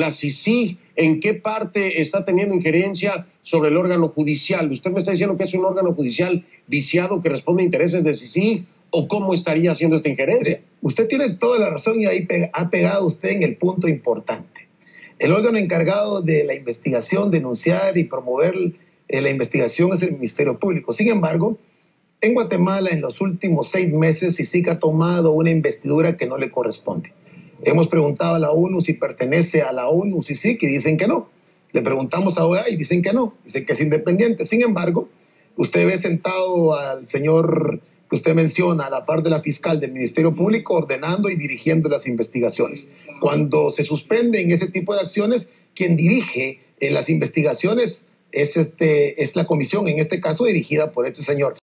la CICI, ¿en qué parte está teniendo injerencia sobre el órgano judicial? ¿Usted me está diciendo que es un órgano judicial viciado que responde a intereses de CICI? ¿O cómo estaría haciendo esta injerencia? Usted tiene toda la razón y ahí ha pegado usted en el punto importante. El órgano encargado de la investigación, denunciar y promover eh, la investigación es el Ministerio Público. Sin embargo, en Guatemala en los últimos seis meses sí ha tomado una investidura que no le corresponde. Hemos preguntado a la ONU si pertenece a la ONU, si sí, que dicen que no. Le preguntamos a OEA y dicen que no, dicen que es independiente. Sin embargo, usted ve sentado al señor que usted menciona, a la par de la fiscal del Ministerio Público, ordenando y dirigiendo las investigaciones. Cuando se suspenden ese tipo de acciones, quien dirige las investigaciones es, este, es la comisión, en este caso dirigida por este señor.